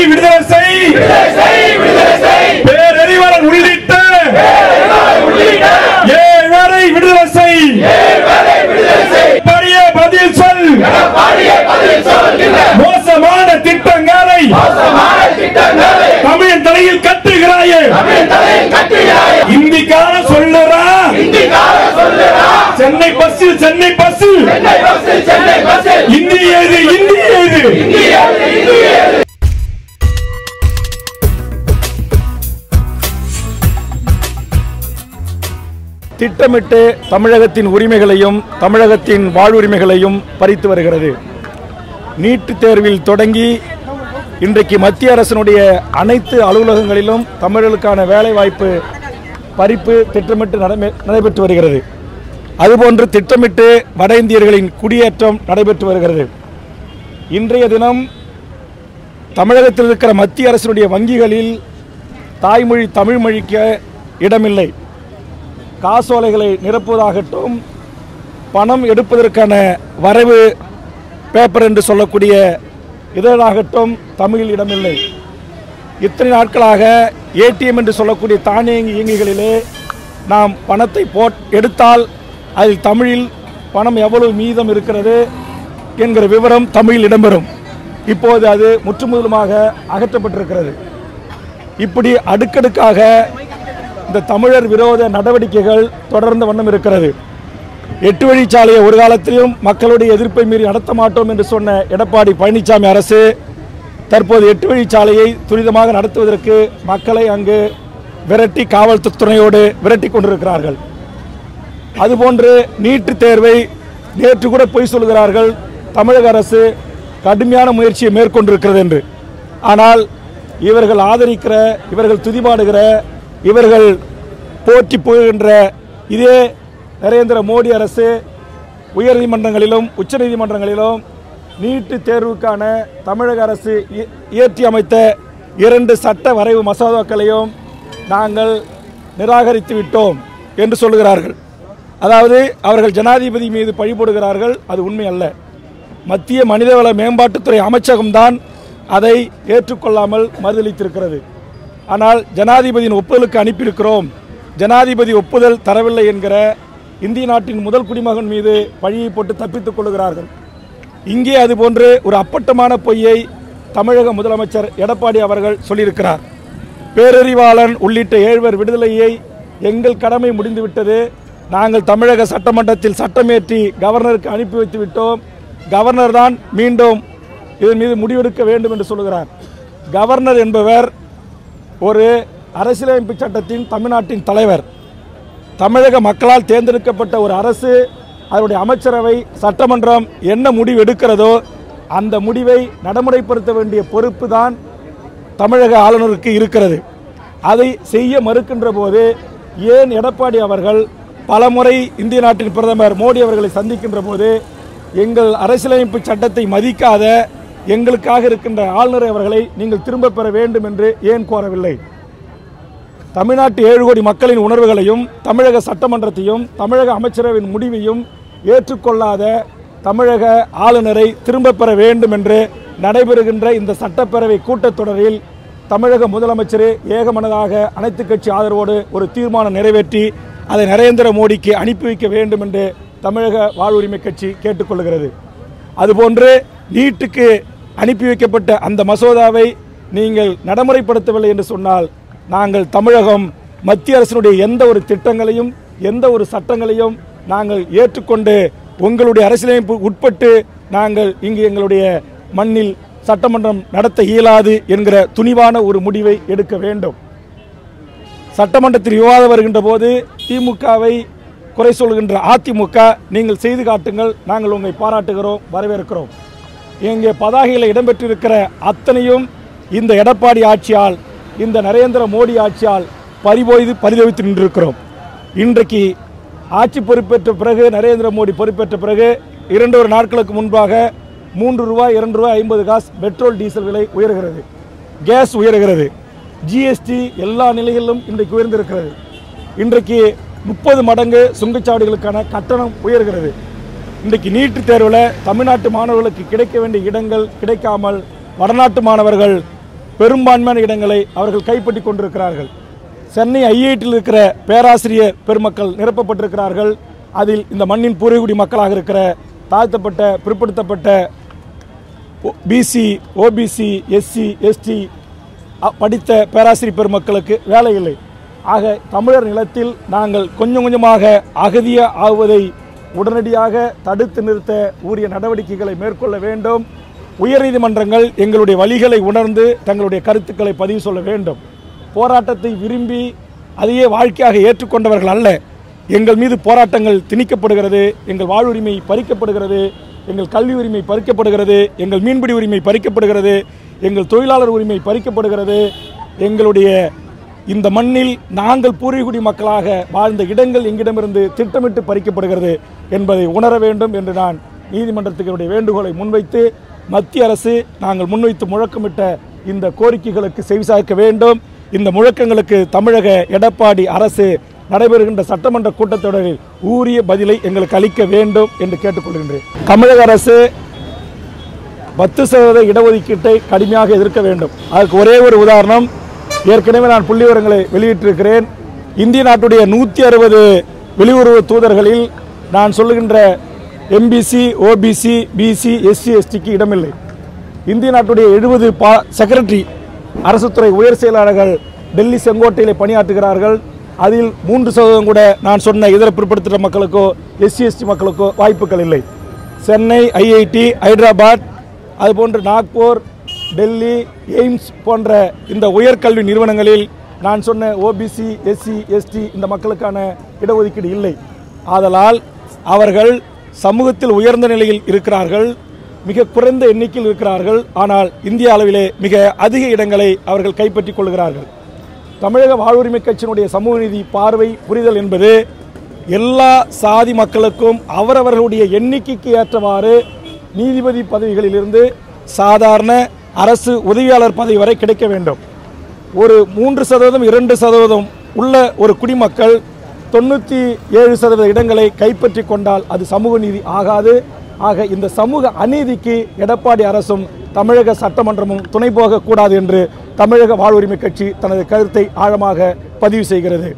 விடுதலை செய். பேரறிவாளன் உள்ளிட்ட ஏழரை விடுதலை செய். படிய பதில் சொல். மோசமான திட்டங்களை தமிழ் தலையில் கட்டுகிறாயே. இந்திக்கார சொல்லுறா. சென்னை பஸ்ஸில் சென்னை திட்டமிட்டு தமிழகத்தின் உரிமைகளையும் தமிழகத்தின் வாழ்வுரிமைகளையும் பறித்து வருகிறது. நீட்டு தேர்வில் தொடங்கி இன்றைக்கு மத்திய அரசினுடைய அனைத்து அலுவலகங்களிலும் தமிழர்களுக்கான வேலைவாய்ப்பு பறிப்பு திட்டமிட்டு நடைபெற்று வருகிறது. அதுபோன்று திட்டமிட்டு வட இந்தியர்களின் குடியேற்றம் நடைபெற்று வருகிறது. இன்றைய தினம் தமிழகத்தில் இருக்கிற மத்திய அரசினுடைய வங்கிகளில் தாய்மொழி தமிழ் மொழிக்க இடமில்லை. காசோலைகளை நிரப்புவதாகட்டும் பணம் எடுப்பதற்கான வரவு பேப்பர் என்று சொல்லக்கூடிய இதழாகட்டும் தமிழில் இடமில்லை. இத்தனை நாட்களாக ஏடிஎம் என்று சொல்லக்கூடிய தானியங்கி இயங்கிகளிலே நாம் பணத்தை போட் எடுத்தால் அதில் தமிழில் பணம் எவ்வளவு மீதம் இருக்கிறது என்கிற விவரம் தமிழில் இடம்பெறும். இப்போது அது முற்றுமுதலுமாக அகற்றப்பட்டிருக்கிறது. இப்படி அடுக்கடுக்காக இந்த தமிழர் விரோத நடவடிக்கைகள் தொடர்ந்த வண்ணம் இருக்கிறது. எட்டு வழிச்சாலையை ஒரு காலத்திலும் மக்களுடைய எதிர்ப்பை மீறி நடத்த மாட்டோம் என்று சொன்ன எடப்பாடி பழனிசாமி அரசு தற்போது எட்டு வழிச்சாலையை துரிதமாக நடத்துவதற்கு மக்களை அங்கு விரட்டி காவல்துறையோடு விரட்டி கொண்டிருக்கிறார்கள். அதுபோன்று நீட்டு தேர்வை நேற்று கூட பொய் சொல்கிறார்கள் தமிழக அரசு கடுமையான முயற்சியை மேற்கொண்டிருக்கிறது என்று. ஆனால் இவர்கள் ஆதரிக்கிற இவர்கள் துதிபாடுகிற இவர்கள் போற்றி புகழ்கின்ற இதே நரேந்திர மோடி அரசு உயர்நீதிமன்றங்களிலும் உச்சநீதிமன்றங்களிலும் நீட்டு தேர்வுக்கான தமிழக அரசு இ- இயற்றி அமைத்த இரண்டு சட்ட வரைவு மசோதாக்களையும் நாங்கள் நிராகரித்து விட்டோம் என்று சொல்லுகிறார்கள். அதாவது அவர்கள் ஜனாதிபதி மீது பழிபடுகிறார்கள் அது உண்மை அல்ல. மத்திய மனிதவள மேம்பாட்டுத்துறை அமைச்சகம்தான் அதை ஏற்றுக்கொள்ளாமல் மறுதளித்திருக்கிறது ஆனால் ஜனாதிபதியின் ஒப்புதலுக்கு அனுப்பியிருக்கிறோம். ஜனாதிபதி ஒப்புதல் தரவில்லை என்கிற இந்திய நாட்டின் முதல் குடிமகன் மீது பழியை போட்டு தப்பித்துக் கொள்கிறார்கள் இங்கே அதுபோன்று ஒரு அப்பட்டமான பொய்யை தமிழக முதலமைச்சர் எடப்பாடி அவர்கள் சொல்லியிருக்கிறார். பேரறிவாளன் உள்ளிட்ட ஏழ்வர் விடுதலையை எங்கள் கடமை முடிந்துவிட்டது. நாங்கள் தமிழக சட்டமன்றத்தில் சட்டமேற்றி கவர்னருக்கு அனுப்பி வைத்து விட்டோம். கவர்னர் தான் மீண்டும் இதன் மீது முடிவெடுக்க வேண்டும் என்று சொல்கிறார் கவர்னர் என்பவர் ஒரு அரசியலமைப்பு சட்டத்தின் தமிழ்நாட்டின் தலைவர் தமிழக மக்களால் தேர்ந்தெடுக்கப்பட்ட ஒரு அரசு அதனுடைய அமைச்சரவை சட்டமன்றம் என்ன முடிவு எடுக்கிறதோ அந்த முடிவை நடைமுறைப்படுத்த வேண்டிய பொறுப்பு தான் தமிழக ஆளுநருக்கு இருக்கிறது. அதை செய்ய மறுக்கின்ற போது ஏன் எடப்பாடி அவர்கள் பலமுறை இந்திய நாட்டின் பிரதமர் மோடி அவர்களை சந்திக்கின்ற போது எங்கள் அரசியலமைப்பு சட்டத்தை மதிக்காத எங்களுக்காக இருக்கின்ற ஆளுநர் அவர்களை நீங்கள் திரும்ப பெற வேண்டும் என்று ஏன் கோரவில்லை? தமிழ்நாட்டு ஏழு கோடி மக்களின் உணர்வுகளையும் தமிழக சட்டமன்றத்தையும் தமிழக அமைச்சரவையின் முடிவையும் ஏற்றுக்கொள்ளாத தமிழக ஆளுநரை திரும்ப பெற வேண்டும் என்று நடைபெறுகின்ற இந்த சட்டப்பேரவை கூட்டத்தொடரில் தமிழக முதலமைச்சர் ஏகமனதாக அனைத்து கட்சி ஆதரவோடு ஒரு தீர்மானம் நிறைவேற்றி அதை நரேந்திர மோடிக்கு அனுப்பி வைக்க வேண்டும் என்று தமிழக வாழ்வுரிமை கட்சி கேட்டுக்கொள்கிறது. அதுபோன்று நீட்டுக்கு அனுப்பி வைக்கப்பட்ட அந்த மசோதாவை நீங்கள் நடைமுறைப்படுத்தவில்லை என்று சொன்னால் நாங்கள் தமிழகம் மத்திய அரசினுடைய எந்த ஒரு திட்டங்களையும் எந்த ஒரு சட்டங்களையும் நாங்கள் ஏற்றுக்கொண்டு உங்களுடைய அரசியலமைப்பு உட்பட்டு நாங்கள் இங்கு எங்களுடைய மண்ணில் சட்டமன்றம் நடத்த இயலாது என்கிற துணிவான ஒரு முடிவை எடுக்க வேண்டும். சட்டமன்றத்தில் விவாதம் வருகின்ற போது திமுகவை குறை சொல்கின்ற அதிமுக நீங்கள் செய்து காட்டுங்கள் நாங்கள் உங்களை பாராட்டுகிறோம் வரவேற்கிறோம். இங்கே பதாகையில் இடம்பெற்றிருக்கிற அத்தனையும் இந்த எடப்பாடி ஆட்சியால் இந்த நரேந்திர மோடி ஆட்சியால் பறிபோய்து பரிதவித்து நின்றிருக்கிறோம். இன்றைக்கு ஆட்சி பொறுப்பேற்ற பிறகு நரேந்திர மோடி பொறுப்பேற்ற பிறகு இரண்டு ஒரு நாட்களுக்கு முன்பாக மூன்று ரூபாய் இரண்டு ரூபாய் ஐம்பது காசு பெட்ரோல் டீசல் விலை உயர்கிறது. கேஸ் உயர்கிறது. ஜிஎஸ்டி எல்லா நிலைகளிலும் இன்றைக்கு உயர்ந்திருக்கிறது. இன்றைக்கு முப்பது மடங்கு சுங்கச்சாவடிகளுக்கான கட்டணம் உயர்கிறது. இன்றைக்கு நீட்டு தேர்வில் தமிழ்நாட்டு மாணவர்களுக்கு கிடைக்க வேண்டிய இடங்கள் கிடைக்காமல் வடநாட்டு மாணவர்கள் பெரும்பான்மையான இடங்களை அவர்கள் கைப்பற்றி கொண்டிருக்கிறார்கள். சென்னை ஐஐடியில் இருக்கிற பேராசிரியர் பெருமக்கள் நிரப்பப்பட்டிருக்கிறார்கள். அதில் இந்த மண்ணின் பூர்வீகுடி மக்களாக இருக்கிற தாழ்த்தப்பட்ட பிற்படுத்தப்பட்ட பிசி ஓபிசி எஸ்சி எஸ்டி படித்த பேராசிரியர் பெருமக்களுக்கு வேலை இல்லை. ஆக தமிழர் நிலத்தில் நாங்கள் கொஞ்சம் கொஞ்சமாக அகதிய ஆகுவதை உடனடியாக தடுத்து நிறுத்த உரிய நடவடிக்கைகளை மேற்கொள்ள வேண்டும். உயர்நீதிமன்றங்கள் எங்களுடைய வழிகளை உணர்ந்து தங்களுடைய கருத்துக்களை பதிவு சொல்ல வேண்டும். போராட்டத்தை விரும்பி அதையே வாழ்க்கையாக ஏற்றுக்கொண்டவர்கள் அல்ல. எங்கள் மீது போராட்டங்கள் திணிக்கப்படுகிறது எங்கள் வாழ்வுரிமை பறிக்கப்படுகிறது எங்கள் கல்வி உரிமை பறிக்கப்படுகிறது எங்கள் மீன்பிடி உரிமை பறிக்கப்படுகிறது எங்கள் தொழிலாளர் உரிமை பறிக்கப்படுகிறது. எங்களுடைய இந்த மண்ணில் நாங்கள் பூர்வீகுடி மக்களாக வாழ்ந்த இடங்கள் எங்கிடமிருந்து திட்டமிட்டு பறிக்கப்படுகிறது. என்பதை உணர வேண்டும் என்று நான் நீதிமன்றத்துக்கு வேண்டுகோளை முன்வைத்து மத்திய அரசு நாங்கள் முன்வைத்து முழக்கமிட்ட இந்த கோரிக்கைகளுக்கு செவிசாய்க்க வேண்டும். இந்த முழக்கங்களுக்கு தமிழக எடப்பாடி அரசு நடைபெறுகின்ற சட்டமன்ற கூட்டத்தொடரில் ஊரிய பதிலை எங்களுக்கு அளிக்க வேண்டும் என்று கேட்டுக்கொள்கின்றேன். தமிழக அரசு பத்து சதவீத இடஒதுக்கீட்டை கடுமையாக எதிர்க்க வேண்டும். அதற்கு ஒரே ஒரு உதாரணம் ஏற்கனவே நான் புள்ளி விவரங்களை வெளியிட்டிருக்கிறேன். இந்திய நாட்டுடைய நூற்றி அறுபது வெளியுறவு தூதர்களில் நான் சொல்லுகின்ற எம்பிசி ஓபிசி பிசி எஸ்சி எஸ்டிக்கு இடமில்லை. இந்திய நாட்டுடைய எழுபது பா செக்ரட்டரி அரசுத்துறை உயர் செயலாளர்கள் டெல்லி செங்கோட்டையில் பணியாற்றுகிறார்கள். அதில் மூன்று சதவீதம் கூட நான் சொன்ன இதர பிற்படுத்துகிற மக்களுக்கோ எஸ்சி எஸ்டி மக்களுக்கோ வாய்ப்புகள் இல்லை. சென்னை ஐஐடி ஹைதராபாத் அதுபோன்று நாக்பூர் டெல்லி எய்ம்ஸ் போன்ற இந்த உயர்கல்வி நிறுவனங்களில் நான் சொன்ன ஓபிசி எஸ்சி எஸ்டி இந்த மக்களுக்கான இடஒதுக்கீடு இல்லை. ஆதலால் அவர்கள் சமூகத்தில் உயர்ந்த நிலையில் இருக்கிறார்கள் மிக குறைந்த எண்ணிக்கையில் இருக்கிறார்கள் ஆனால் இந்திய அளவிலே மிக அதிக இடங்களை அவர்கள் கைப்பற்றிக் கொள்கிறார்கள். தமிழக வாழ்வுரிமை கட்சியினுடைய சமூக நீதி பார்வை புரிதல் என்பது எல்லா சாதி மக்களுக்கும் அவரவர்களுடைய எண்ணிக்கைக்கு ஏற்றவாறு நீதிபதி பதவிகளிலிருந்து சாதாரண அரசு உதவியாளர் பதவி வரை கிடைக்க வேண்டும். ஒரு மூன்று சதவீதம் இரண்டு சதவீதம் உள்ள ஒரு குடிமக்கள் தொண்ணூற்றி ஏழு சதவீத இடங்களை கைப்பற்றி கொண்டால் அது சமூக நீதி ஆகாது. ஆக இந்த சமூக அநீதிக்கு எடப்பாடி அரசும் தமிழக சட்டமன்றமும் துணை போகக்கூடாது என்று தமிழக வாழ்வுரிமை கட்சி தனது கருத்தை ஆழமாக பதிவு செய்கிறது.